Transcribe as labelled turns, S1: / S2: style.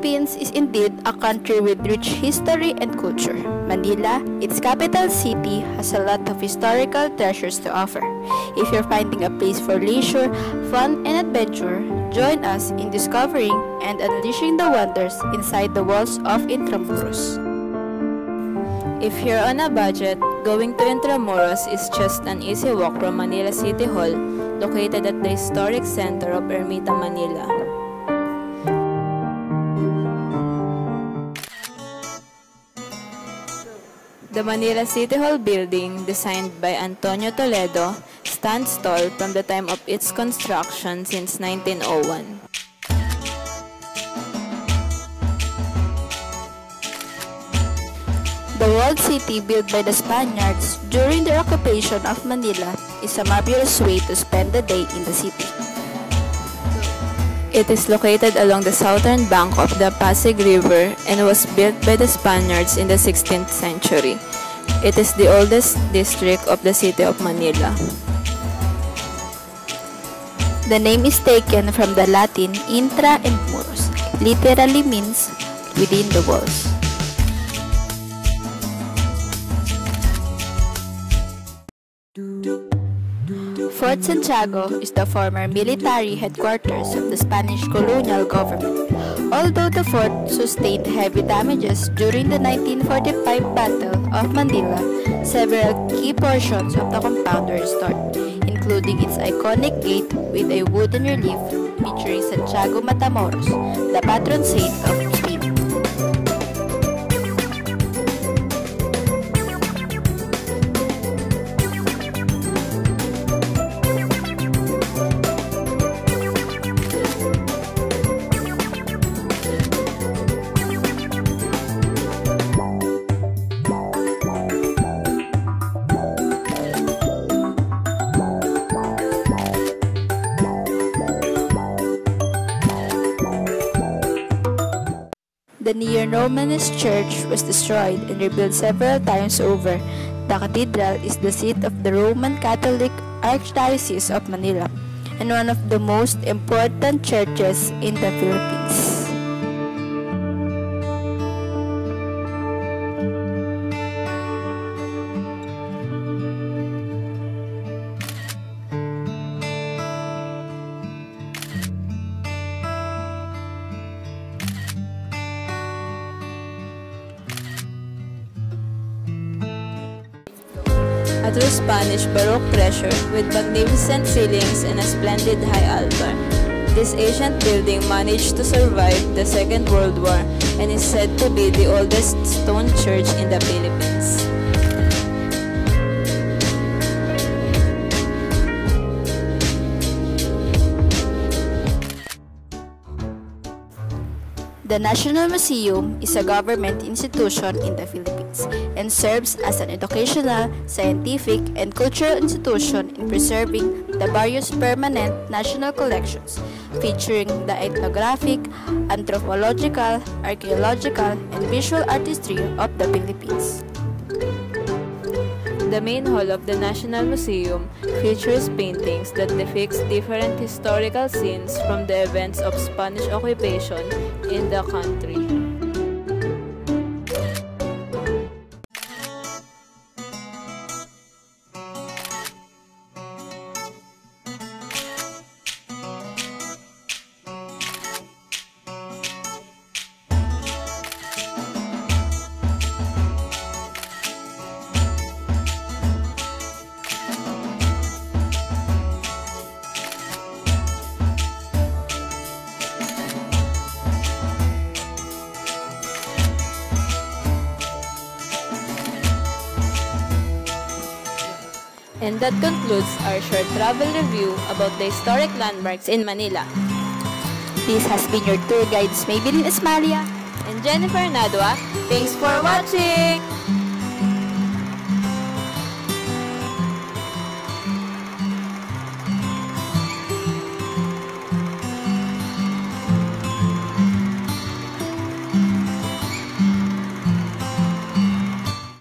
S1: Philippines is indeed a country with rich history and culture. Manila, its capital city, has a lot of historical treasures to offer. If you're finding a place for leisure, fun, and adventure, join us in discovering and unleashing the wonders inside the walls of Intramuros.
S2: If you're on a budget, going to Intramuros is just an easy walk from Manila City Hall, located at the historic center of Ermita, Manila. The Manila City Hall building, designed by Antonio Toledo, stands tall from the time of its construction since 1901.
S1: The walled city built by the Spaniards during their occupation of Manila is a marvelous way to spend the day in the city.
S2: It is located along the southern bank of the Pasig River and was built by the Spaniards in the 16th century. It is the oldest district of the city of Manila.
S1: The name is taken from the Latin intra and muros, literally means within the walls. Fort Santiago is the former military headquarters of the Spanish colonial government. Although the fort sustained heavy damages during the 1945 Battle of Manila, several key portions of the compound were restored, including its iconic gate with a wooden relief featuring Santiago Matamoros, the patron saint of The neo-Romanesque church was destroyed and rebuilt several times over. The cathedral is the seat of the Roman Catholic Archdiocese of Manila and one of the most important churches in the Philippines.
S2: True Spanish Baroque treasure with magnificent ceilings and a splendid high altar. This ancient building managed to survive the Second World War and is said to be the oldest stone church in the Philippines.
S1: The National Museum is a government institution in the Philippines and serves as an educational, scientific, and cultural institution in preserving the various permanent national collections featuring the ethnographic, anthropological, archaeological, and visual artistry of the Philippines.
S2: The main hall of the National Museum features paintings that depicts different historical scenes from the events of Spanish occupation in the country. And that concludes our short travel review about the historic landmarks in Manila.
S1: This has been your tour guides Maevilyn Esmalla
S2: And Jennifer Nadua, thanks for watching!